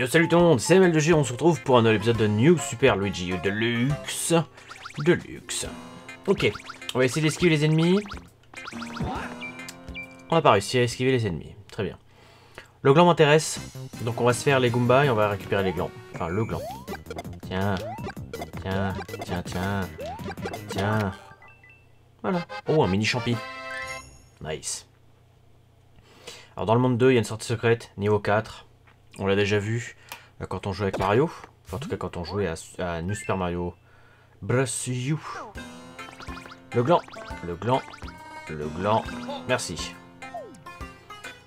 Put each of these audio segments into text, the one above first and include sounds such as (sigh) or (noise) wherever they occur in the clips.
Yo salut tout le monde, c'est ML2G, on se retrouve pour un nouvel épisode de New Super Luigi Deluxe. Deluxe. Ok, on va essayer d'esquiver les ennemis. On n'a pas réussi à esquiver les ennemis, très bien. Le gland m'intéresse, donc on va se faire les Goombas et on va récupérer les glands. Enfin, le gland. Tiens, tiens, tiens, tiens, tiens. Voilà. Oh, un mini champi. Nice. Alors dans le monde 2, il y a une sortie secrète, niveau 4. On l'a déjà vu euh, quand on jouait avec Mario. En tout cas quand on jouait à, New Super Mario Bros. U. Le gland, le gland, le gland. Merci.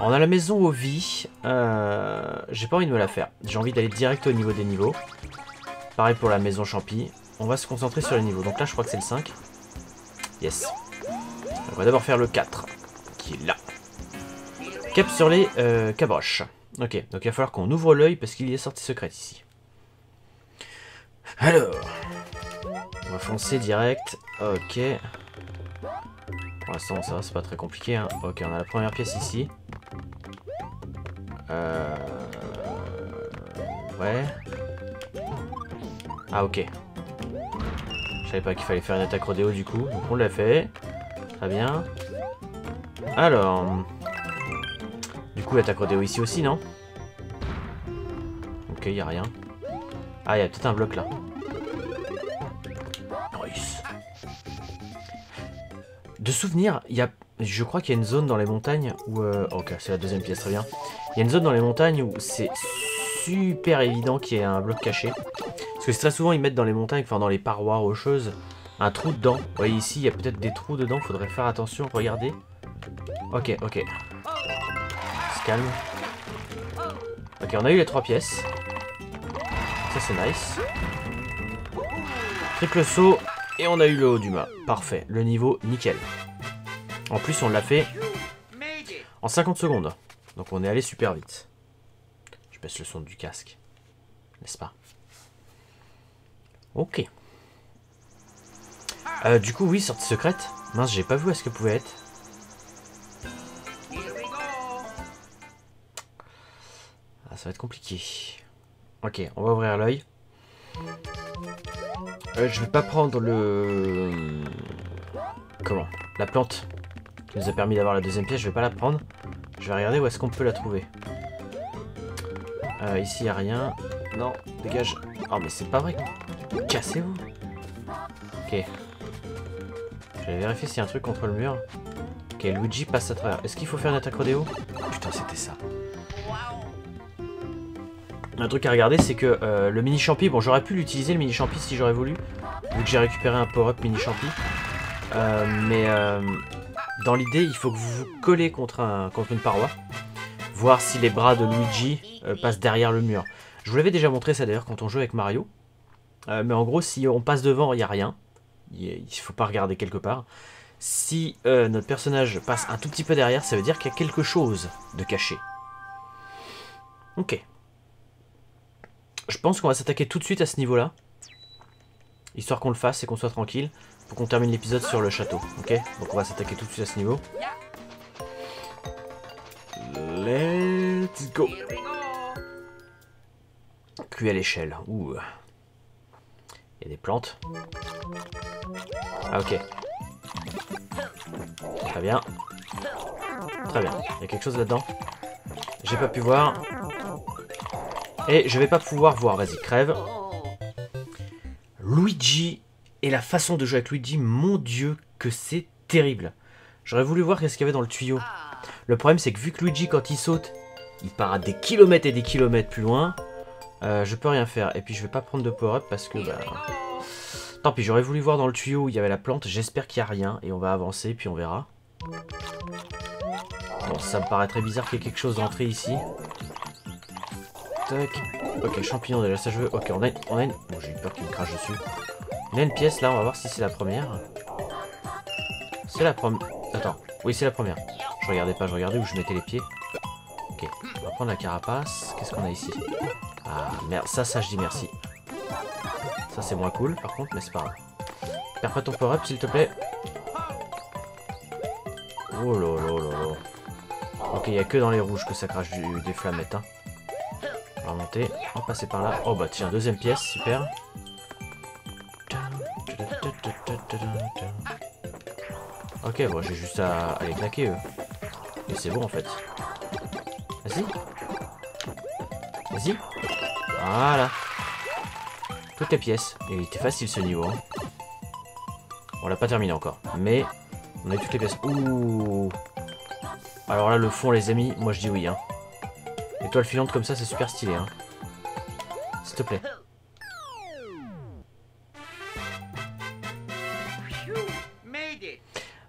On a la maison aux vies. Euh, J'ai pas envie de me la faire. J'ai envie d'aller direct au niveau des niveaux. Pareil pour la maison champi. On va se concentrer sur les niveaux. Donc là, je crois que c'est le 5. Yes. On va d'abord faire le 4, qui est là. Cap sur les euh, cabroches. Ok, donc il va falloir qu'on ouvre l'œil parce qu'il y a sortie secrète ici. Alors, on va foncer direct. Ok. Pour l'instant, ça va, c'est pas très compliqué. Hein. Ok, on a la première pièce ici. Euh... Ouais. Ah, ok. Je savais pas qu'il fallait faire une attaque rodéo du coup. Donc on l'a fait. Très bien. Alors... Du coup, attaque rodéo ici aussi, non Ok, y a rien. Ah, y a peut-être un bloc là. Nice. De souvenir, y a... Je crois qu'il y a une zone dans les montagnes où... euh, Ok, c'est la deuxième pièce, très bien. Il y a une zone dans les montagnes où c'est super évident qu'il y ait un bloc caché. Parce que très souvent, ils mettent dans les montagnes, enfin dans les parois rocheuses, un trou dedans. Vous voyez ici, il y a peut-être des trous dedans, faudrait faire attention, regardez. Ok, ok. Calme. Ok, on a eu les trois pièces. Ça, c'est nice. Triple saut, et on a eu le haut du mât. Parfait, le niveau, nickel. En plus, on l'a fait en 50 secondes. Donc on est allé super vite. Je baisse le son du casque. N'est-ce pas? Ok. Euh, du coup, oui, sortie secrète. Mince, j'ai pas vu à ce que pouvait être. Ça va être compliqué. Ok, on va ouvrir l'œil. Euh, je vais pas prendre le... Comment La plante qui nous a permis d'avoir la deuxième pièce, je vais pas la prendre. Je vais regarder où est-ce qu'on peut la trouver. Euh, ici, il a rien. Non, dégage. Oh, mais c'est pas vrai. Cassez-vous. Ok. Je vais vérifier s'il y a un truc contre le mur. Ok, Luigi passe à travers. Est-ce qu'il faut faire une attaque rodéo? Putain, c'était ça. Un truc à regarder, c'est que euh, le mini champi, bon, j'aurais pu l'utiliser le mini champi si j'aurais voulu, vu que j'ai récupéré un power-up mini champi. Euh, mais euh, dans l'idée, il faut que vous vous collez contre, un, contre une paroi, voir si les bras de Luigi passent derrière le mur. Je vous l'avais déjà montré ça d'ailleurs quand on joue avec Mario. Mais en gros, si on passe devant, il n'y a rien. Il ne faut pas regarder quelque part. Si notre personnage passe un tout petit peu derrière, ça veut dire qu'il y a quelque chose de caché. Ok. Je pense qu'on va s'attaquer tout de suite à ce niveau-là. Histoire qu'on le fasse et qu'on soit tranquille. Pour qu'on termine l'épisode sur le château. Ok? Donc on va s'attaquer tout de suite à ce niveau. Let's go Cuit à l'échelle. Ouh. Il y a des plantes. Ah ok. Très bien. Très bien. Il y a quelque chose là-dedans. J'ai pas pu voir. Et je vais pas pouvoir voir. Vas-y, crève. Luigi et la façon de jouer avec Luigi, mon dieu, que c'est terrible. J'aurais voulu voir qu'est-ce qu'il y avait dans le tuyau. Le problème, c'est que vu que Luigi, quand il saute, il part à des kilomètres et des kilomètres plus loin, euh, je peux rien faire. Et puis, je vais pas prendre de power-up parce que, bah... Tant pis, j'aurais voulu voir dans le tuyau où il y avait la plante. J'espère qu'il n'y a rien. Et on va avancer, puis on verra. Bon, ça me paraît très bizarre qu'il y ait quelque chose d'entrée ici. Tac. Ok, champignon déjà, ça je veux. Ok, on a, on a une... Bon, j'ai eu peur qu'il me crache dessus. On a une pièce là, on va voir si c'est la première. C'est la première. Attends, oui, c'est la première. Je regardais pas, je regardais où je mettais les pieds. Ok, on va prendre la carapace. Qu'est-ce qu'on a ici? Ah, merde, ça, ça, je dis merci. Ça, c'est moins cool par contre, mais c'est pas grave. Perds pas ton power-up, s'il te plaît? Oh là. Ok, il a que dans les rouges que ça crache du- des flammettes. Hein. On va remonter, on va passer par là. Oh bah tiens, deuxième pièce, super. Ok, bon, j'ai juste à, à les claquer, eux. Et c'est bon, en fait. Vas-y. Vas-y. Voilà. Toutes les pièces. Il était facile, ce niveau. hein. On l'a pas terminé encore. Mais, on a toutes les pièces. Ouh. Alors là, le fond, les amis, moi je dis oui. Hein. Étoile filante comme ça, c'est super stylé. Hein. S'il te plaît.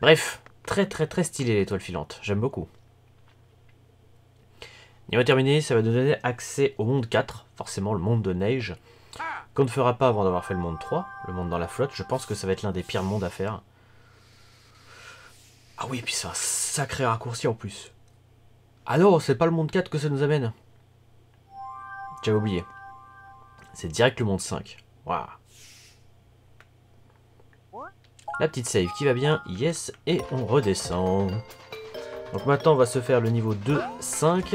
Bref, très très très stylé l'étoile filante. J'aime beaucoup. Niveau terminé, ça va donner accès au monde 4, forcément le monde de neige, qu'on ne fera pas avant d'avoir fait le monde 3, le monde dans la flotte. Je pense que ça va être l'un des pires mondes à faire. Ah oui, et puis c'est un sacré raccourci en plus. Ah non, c'est pas le monde 4 que ça nous amène. J'avais oublié. C'est direct le monde 5. Waouh. La petite save qui va bien, yes, et on redescend. Donc maintenant on va se faire le niveau 2, 5.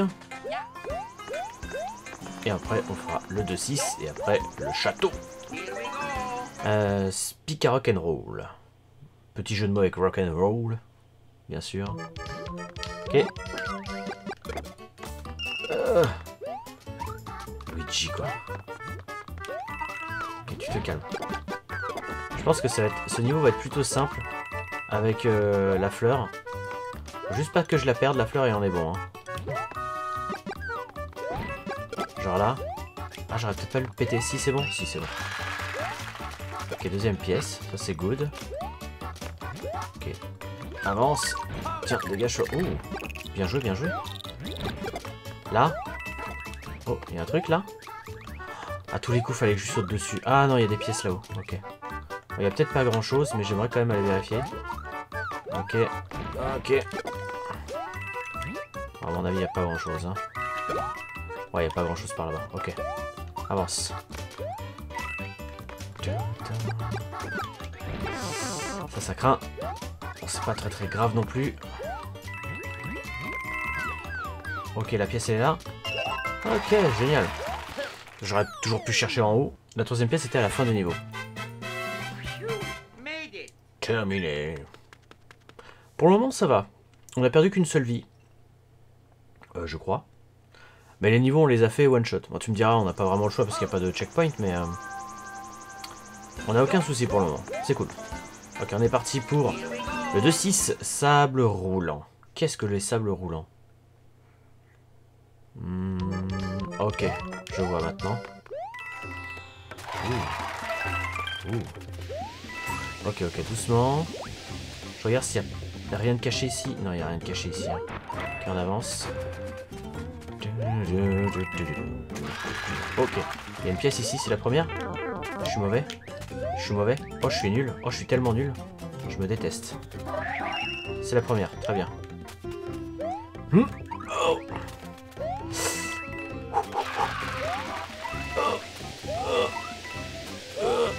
Et après on fera le 2, 6, et après le château. Euh, speak à rock'n'roll. Petit jeu de mots avec rock'n'roll, bien sûr. Ok. Quoi. Ok, tu te calmes. Je pense que ça va être, ce niveau va être plutôt simple avec euh, la fleur. Juste pas que je la perde, la fleur et on est bon. hein. Genre là. Ah, j'aurais peut-être pas le péter. Si, c'est bon. Si, c'est bon. Ok, deuxième pièce. Ça, c'est good. Ok. Avance. Tiens, dégage. Oh. Bien joué, bien joué. Là. Oh, il y a un truc là? À tous les coups, fallait que je saute dessus. Ah non, il y a des pièces là-haut. Ok. Il n'y a peut-être pas grand chose, mais j'aimerais quand même aller vérifier. Ok. Ok. À mon avis, il n'y a pas grand chose. Hein. Ouais, il n'y a pas grand chose par là-bas. Ok. Avance. Ça, ça craint. Bon, c'est pas très très grave non plus. Ok, la pièce est là. Ok, génial. J'aurais toujours pu chercher en haut. La troisième pièce était à la fin du niveau. Terminé. Pour le moment, ça va. On a perdu qu'une seule vie. Euh, je crois. Mais les niveaux, on les a fait one shot. Bon, tu me diras, on n'a pas vraiment le choix parce qu'il n'y a pas de checkpoint, mais... euh, On n'a aucun souci pour le moment. C'est cool. Ok, on est parti pour le 2-6, sable roulant. Qu'est-ce que les sables roulants Hmm, Ok, je vois maintenant. Ok, ok, doucement. Je regarde s'il y a rien de caché ici. Non, il n'y a rien de caché ici. hein. Ok, on avance. Ok, il y a une pièce ici, c'est la première. Je suis mauvais. Je suis mauvais. Oh, je suis nul. Oh, je suis tellement nul. Je me déteste. C'est la première, très bien. Hmm. Oh.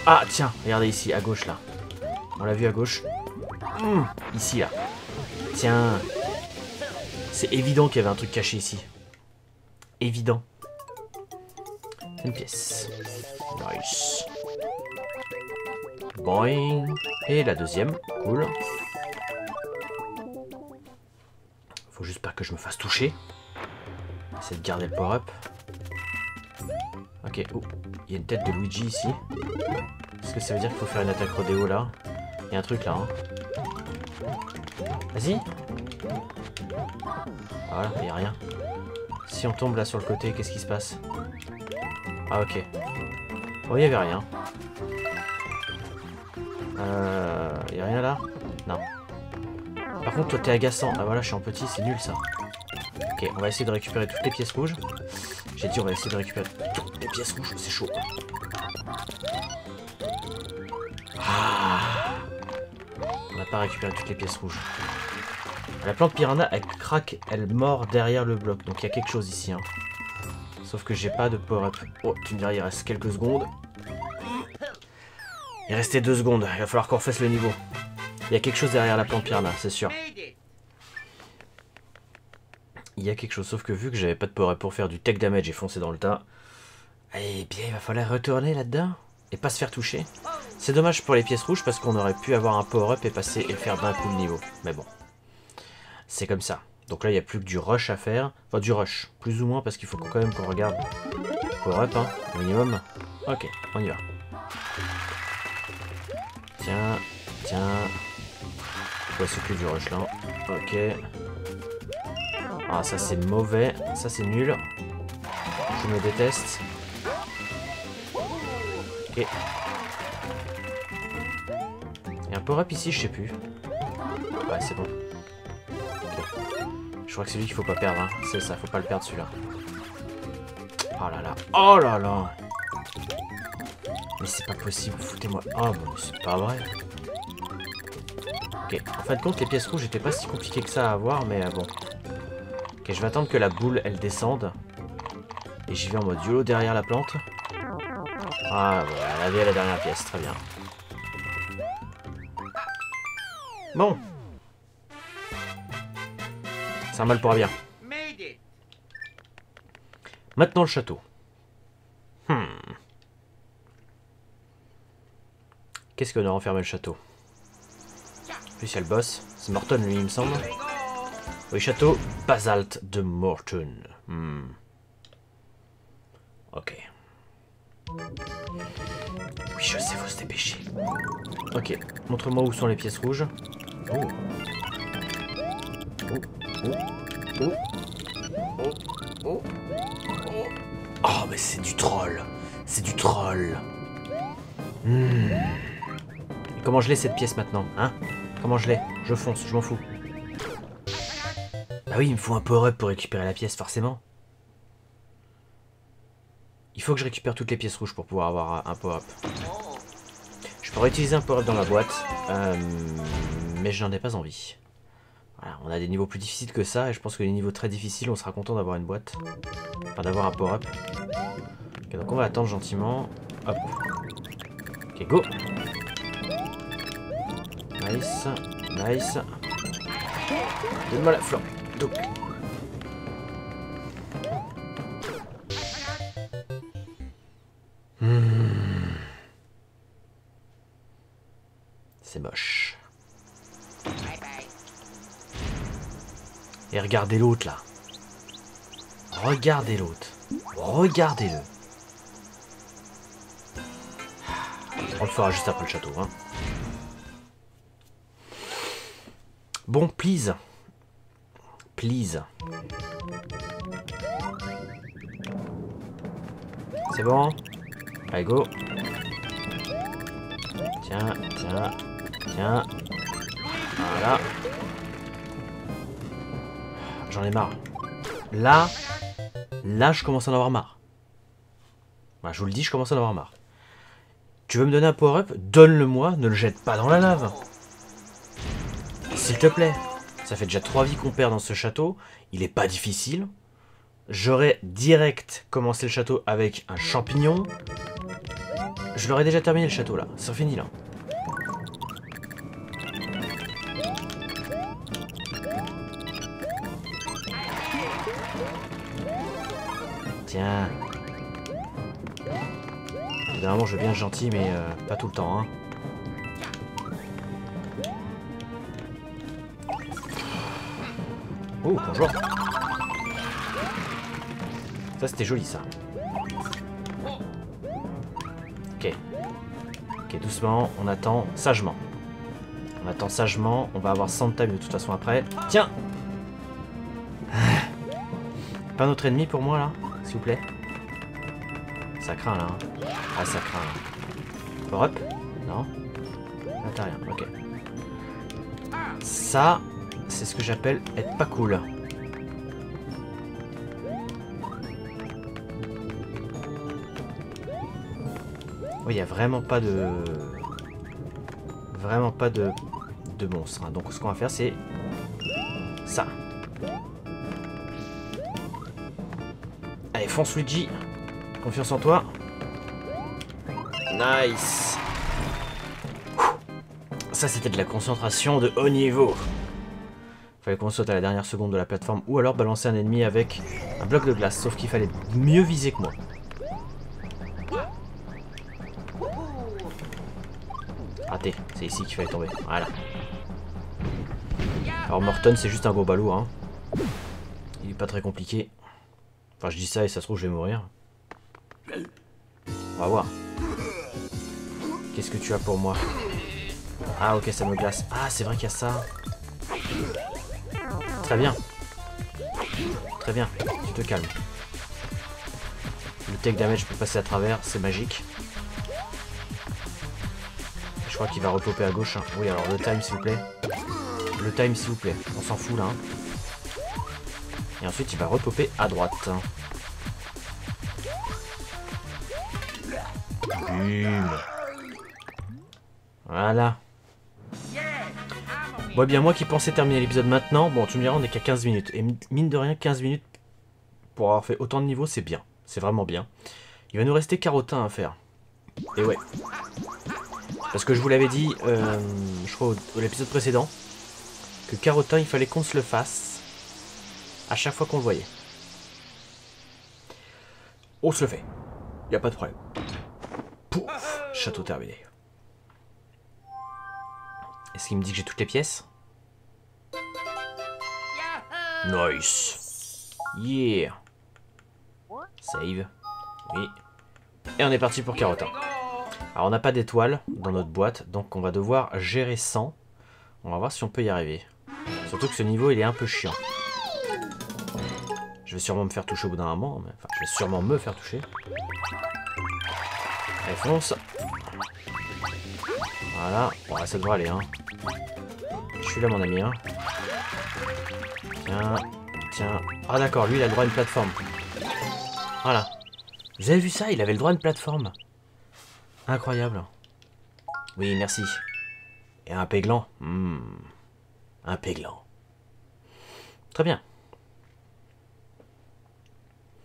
Ah, tiens, regardez ici, à gauche là. On l'a vu à gauche. Hmm, ici là. Tiens. C'est évident qu'il y avait un truc caché ici. Évident. Une pièce. Nice. Boing. Et la deuxième. Cool. Faut juste pas que je me fasse toucher. Essayer de garder le power-up. Ok. Oh, il y a une tête de Luigi ici. Est-ce que ça veut dire qu'il faut faire une attaque rodéo là Il y a un truc là. Hein. Vas-y. Voilà, il n'y a rien. Si on tombe là sur le côté, qu'est-ce qui se passe Ah ok. Oh, il n'y avait rien. Euh... Il a rien là Non. Par contre, toi, t'es agaçant. Ah voilà, je suis en petit, c'est nul ça. Ok, on va essayer de récupérer toutes les pièces rouges. J'ai dit, on va essayer de récupérer toutes les pièces rouges, c'est chaud. Ah. On n'a pas récupéré toutes les pièces rouges. La plante piranha, elle craque, elle mord derrière le bloc. Donc il y a quelque chose ici. hein. Sauf que j'ai pas de power-up. Oh, tu me diras, il reste quelques secondes. Il restait deux secondes. Il va falloir qu'on refasse le niveau. Il y a quelque chose derrière la plante piranha, c'est sûr. Il y a quelque chose. Sauf que vu que j'avais pas de power pour faire du tech damage et foncer dans le tas, eh bien, il va falloir retourner là-dedans et pas se faire toucher. C'est dommage pour les pièces rouges parce qu'on aurait pu avoir un power-up et passer et faire d'un coup le niveau. Mais bon, c'est comme ça. Donc là, il n'y a plus que du rush à faire. Enfin, du rush, plus ou moins, parce qu'il faut quand même qu'on regarde. Power-up, hein, minimum. Ok, on y va. Tiens, tiens. Ouais, c'est que du rush là. Ok. Ah, ça c'est mauvais. Ça c'est nul. Je me déteste. Ok. Il y a un power-up ici, je sais plus. Ouais, c'est bon. Je crois que c'est lui qu'il faut pas perdre. Hein. C'est ça, faut pas le perdre celui-là. Oh là là. Oh là là. Mais c'est pas possible, foutez-moi. Oh, mais c'est pas vrai. Ok, en fin de compte, les pièces rouges étaient pas si compliquées que ça à avoir, mais euh, bon. Ok, je vais attendre que la boule, elle descende. Et j'y vais en mode YOLO derrière la plante. Ah, voilà, elle avait la dernière pièce, très bien. Bon. C'est un mal pour un bien. Maintenant le château. Hmm. Qu'est-ce qu'on a renfermé le château? En plus il y a le boss. C'est Morton lui il me semble. Oui, château basalte de Morton. Hmm. Ok. Oui, je sais, faut se dépêcher. Ok, montre-moi où sont les pièces rouges. Oh. Oh, oh, oh. Oh, mais c'est du troll. C'est du troll. Hmm. Comment je l'ai cette pièce maintenant, hein? Comment je l'ai? Je fonce, je m'en fous. Ah oui, il me faut un power-up pour récupérer la pièce, forcément. Il faut que je récupère toutes les pièces rouges pour pouvoir avoir un power-up. Je pourrais utiliser un power-up dans la boîte, euh, mais je n'en ai pas envie. On a des niveaux plus difficiles que ça, et je pense que les niveaux très difficiles, on sera content d'avoir une boîte. Enfin, d'avoir un power-up. Donc on va attendre gentiment. Hop. Ok, go Nice, nice. Donne-moi la fleur. Hmm. C'est moche. Et regardez l'autre là. Regardez l'autre. Regardez-le. On le fera juste après le château. Hein. Bon, please. Please. C'est bon Allez, go. Tiens, tiens, tiens. Voilà. J'en ai marre. Là, là, je commence à en avoir marre. Voilà, je vous le dis, je commence à en avoir marre. Tu veux me donner un power-up? Donne-le-moi, ne le jette pas dans la lave. S'il te plaît. Ça fait déjà trois vies qu'on perd dans ce château. Il est pas difficile. J'aurais direct commencé le château avec un champignon. Je l'aurais déjà terminé le château là. C'est fini là. Tiens. Évidemment, je veux bien gentil, mais euh, pas tout le temps. Hein. Oh, bonjour. Ça, c'était joli, ça. Ok. Ok, doucement, on attend sagement. On attend sagement, on va avoir Santa de toute façon après. Tiens Pas notre ennemi pour moi, là S'il vous plaît Ça craint, là. hein. Ah, ça craint, là. Power up Non? Là, t'as rien, ok. Ça, c'est ce que j'appelle être pas cool. Oui, il n'y a vraiment pas de... Vraiment pas de, de monstre. hein. Donc ce qu'on va faire, c'est... Ça. Allez, fonce Luigi. Confiance en toi. Nice. Ça, c'était de la concentration de haut niveau. Fallait qu'on saute à la dernière seconde de la plateforme ou alors balancer un ennemi avec un bloc de glace. Sauf qu'il fallait mieux viser que moi. Raté, c'est ici qu'il fallait tomber. Voilà. Alors Morton c'est juste un gros balourd. Hein. Il est pas très compliqué. Enfin je dis ça et ça se trouve je vais mourir. On va voir. Qu'est-ce que tu as pour moi? Ah ok ça me glace. Ah c'est vrai qu'il y a ça. Très bien. Très bien, tu te calmes. Le tech damage peut passer à travers, c'est magique. Je crois qu'il va repopper à gauche. hein. Oui, alors le time s'il vous plaît. Le time s'il vous plaît. On s'en fout là. hein. Et ensuite il va repopper à droite. Boum. Voilà. Bon, eh bien, moi qui pensais terminer l'épisode maintenant, bon, tu me diras, on est qu'à 15 minutes. Et mine de rien, 15 minutes pour avoir fait autant de niveaux, c'est bien. C'est vraiment bien. Il va nous rester carotin à faire. Et ouais. Parce que je vous l'avais dit, euh, je crois, au l'épisode précédent, que carotin, il fallait qu'on se le fasse à chaque fois qu'on le voyait. On se le fait. Y a pas de problème. Pouf Château terminé. Est-ce qu'il me dit que j'ai toutes les pièces? Nice. Yeah. Save. Oui. Et on est parti pour Carotin. Alors on n'a pas d'étoiles dans notre boîte, donc on va devoir gérer 100. On va voir si on peut y arriver. Surtout que ce niveau il est un peu chiant. Je vais sûrement me faire toucher au bout d'un moment, mais enfin je vais sûrement me faire toucher. Allez fonce Voilà, bon, ça devrait aller hein. Suis là mon ami hein. Tiens, tiens. Ah d'accord, lui il a le droit à une plateforme. Voilà. Vous avez vu ça? Il avait le droit à une plateforme. Incroyable. Oui, merci. Et un péglan. Hmm. Un péglan. Très bien.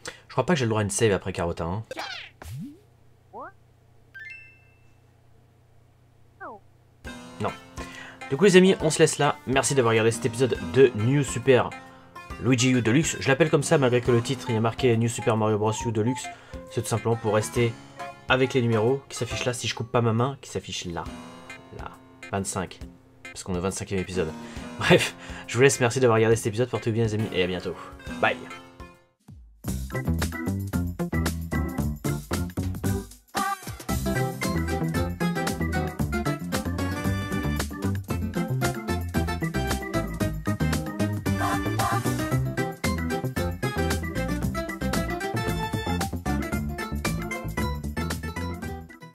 Je crois pas que j'ai le droit à une save après Carotin. hein. Du coup les amis, on se laisse là. Merci d'avoir regardé cet épisode de New Super Luigi U Deluxe. Je l'appelle comme ça malgré que le titre il y a marqué New Super Mario Bros U Deluxe. C'est tout simplement pour rester avec les numéros qui s'affichent là si je coupe pas ma main, qui s'affichent là. Là. 25. Parce qu'on est au 25e épisode. (laughs) Bref, je vous laisse. Merci d'avoir regardé cet épisode. Portez-vous bien les amis et à bientôt. Bye.